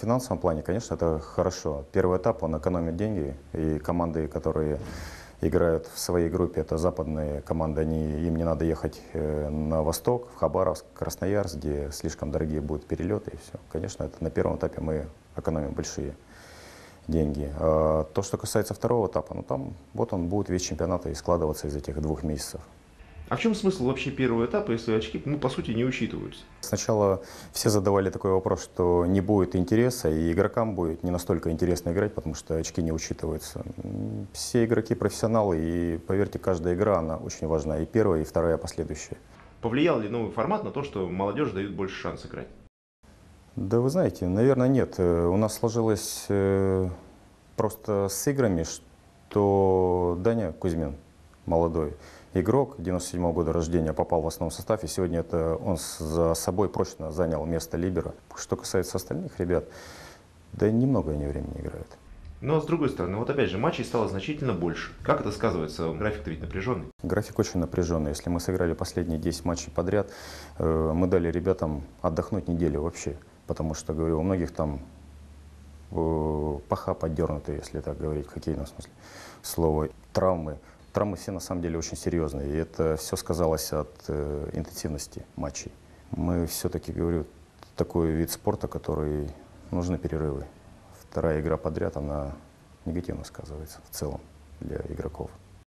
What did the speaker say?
В финансовом плане, конечно, это хорошо. Первый этап, он экономит деньги, и команды, которые играют в своей группе, это западные команды, они, им не надо ехать э, на восток, в Хабаровск, Красноярск, где слишком дорогие будут перелеты и все. Конечно, это на первом этапе мы экономим большие деньги. А то, что касается второго этапа, ну там вот он будет весь чемпионат и складываться из этих двух месяцев. А в чем смысл вообще первого этапа, если очки, ну, по сути, не учитываются? Сначала все задавали такой вопрос, что не будет интереса, и игрокам будет не настолько интересно играть, потому что очки не учитываются. Все игроки профессионалы, и поверьте, каждая игра, она очень важна, и первая, и вторая, последующая. Повлиял ли новый формат на то, что молодежи дают больше шанс играть? Да вы знаете, наверное, нет. Э, У нас сложилось э, просто с играми, что Даня Кузьмин, молодой игрок, 97 года рождения, попал в основной состав, и сегодня это он за собой прочно занял место либера. Что касается остальных ребят, да немного они времени играют. Но с другой стороны, вот опять же, матчей стало значительно больше. Как это сказывается? График-то ведь напряженный. График очень напряженный. Если мы сыграли последние 10 матчей подряд, э, мы дали ребятам отдохнуть неделю вообще. Потому что, говорю, у многих там э, паха поддернутые, если так говорить, в хоккейном смысле слова, травмы. Травмы все на самом деле очень серьезные, и это все сказалось от э, интенсивности матчей. Мы все-таки, говорю, такой вид спорта, который нужны перерывы. Вторая игра подряд, она негативно сказывается в целом для игроков.